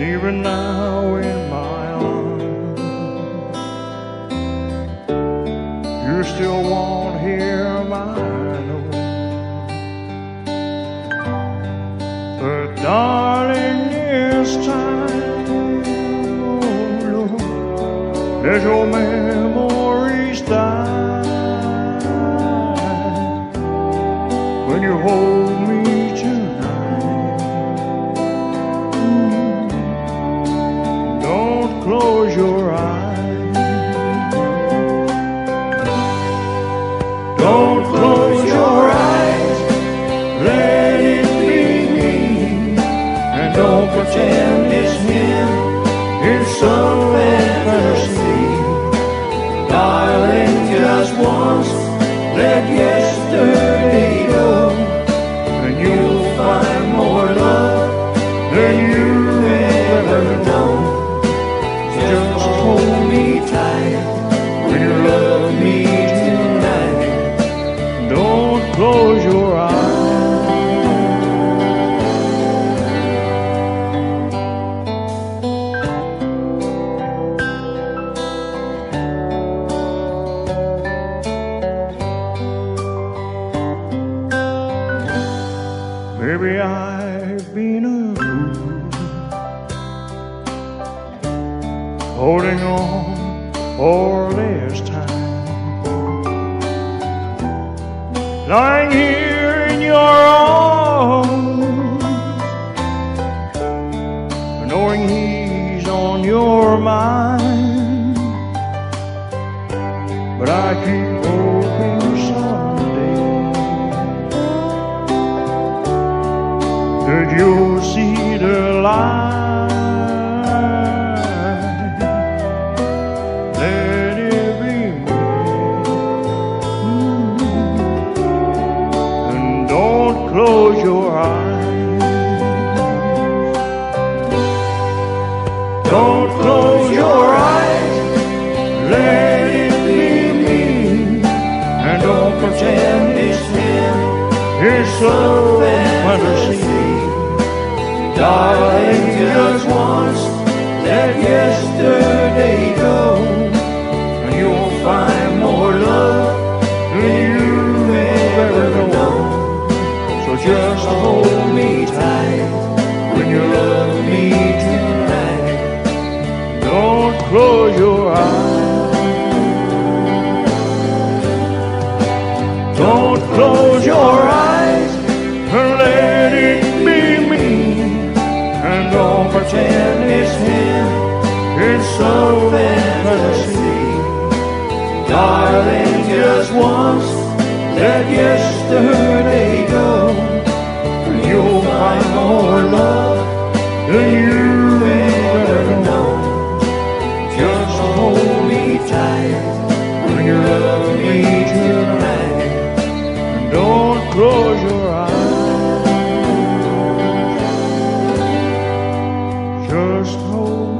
and even now in my arms. You still won't hear my note, but darling, it's time. Oh Lord, as your memories die when you hold. Close your eyes. Holding on for this time. Lying here in your arms, knowing he's on your mind. But I keep close your eyes. Don't close your eyes. Let it be me. And don't pretend it's him. It's so fantasy. Darling, just once, let yesterday hold me tight when you love me tonight. Don't close your eyes. Don't close your eyes and let it be me. And don't pretend it's him. It's so fantasy. Darling, just once, let yesterday than you ever know. Just hold me tight when you love me tonight, and don't close your eyes. Just hold.